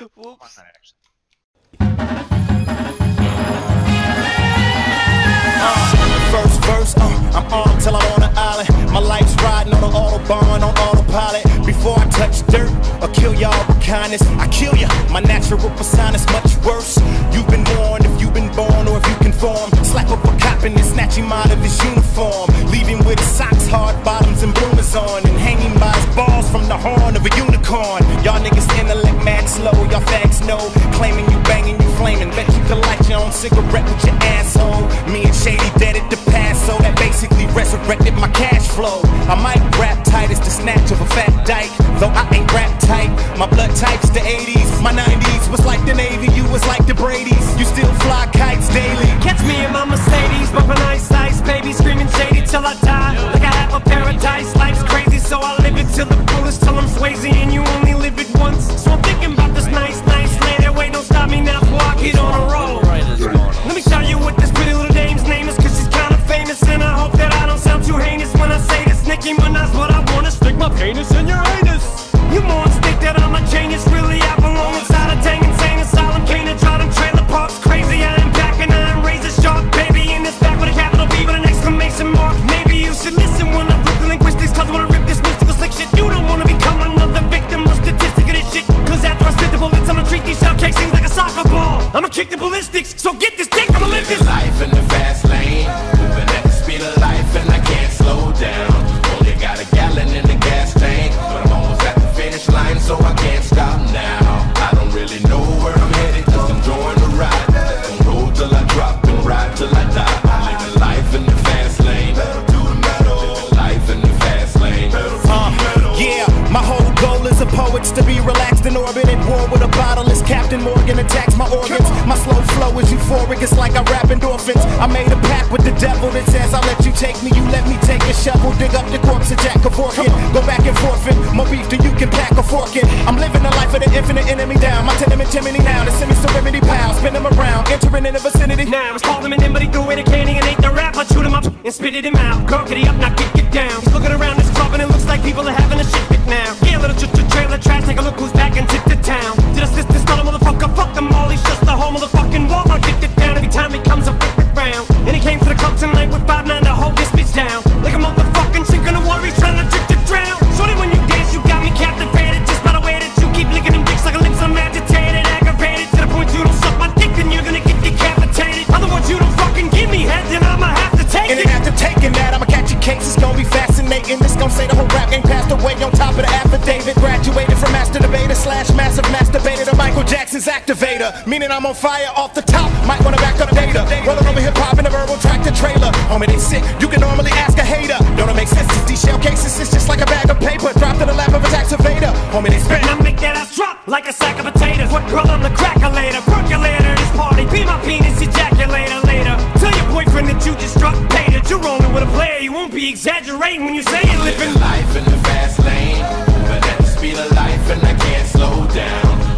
Whoops. First verse, uh, I'm on till I'm on an island. My life's riding on an autobahn, on autopilot. Before I touch dirt or kill y'all with kindness, I kill ya. My natural persona's much worse. You've been warned if you've been born or if you conform. Slap up a cop and then snatch him out of his uniform. Leave him with his socks, hard bottoms, and bloomers on. And hang him by his balls from the horn of a unicorn. Y'all niggas intellect mad slow, y'all fags know. Claiming you banging, you flaming. Bet you can light your own cigarette with your asshole. Me and Shady dead at the past, so that basically resurrected my cash flow. I might rap tight as the snatch of a fat dyke, though I ain't rap tight. My blood type's the 80s, my 90s was like the Navy, you was like the Brady's. You still fly kites daily. Catch me in my Mercedes, the ballistics, so get this dick, I'ma live this. life in the fast lane. Moving at the speed of life and I can't slow down. Only got a gallon in the gas tank, but I'm almost at the finish line, so I can't stop now. I don't really know where I'm headed, just enjoying the ride. Gonna roll till I drop and ride till I die. Living life in the fast lane. Living life in the fast lane. Uh, yeah, my whole goal as a poet's to be relaxed in orbit at war with a bottle as Captain Morgan attacks euphoric, it's like I rap endorphins. I made a pact with the devil that says I'll let you take me, you let me take a shovel, dig up the corpse of Jack Kevorkian. Go back and forfeit, more beef than you can pack a fork in. I'm living the life of the infinite enemy down. My tenement chimney now, the semi serenity pal, spin them around, entering in the vicinity. Now it's called him an but he threw it a candy and ate the rap. I chewed him up and spit it him out. Girl, get up, now get, get down. He's looking around be fascinating. This gonna say the whole rap game passed away on top of the affidavit. Graduated from master debater slash massive masturbator to Michael Jackson's activator. Meaning I'm on fire off the top. Might wanna back up data. Rolling over hip hop in a verbal tractor trailer. Homie, they sick. You can normally ask a hater. Don't it make sense? These shell cases is just like a bag of paper dropped in the lap of a taxivator. Homie, they spit. I make that ass drop like a sack of potatoes. What girl I'm the crackulator, percolator, this party. Be my penis you won't be exaggerating when you say it. Living life in the fast lane, but at the speed of life, and I can't slow down.